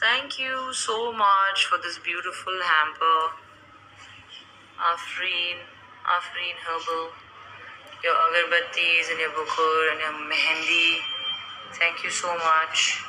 Thank you so much for this beautiful hamper. Afreen, Afreen Herbal. Your agarbattis and your bakhoor and your mehendi. Thank you so much.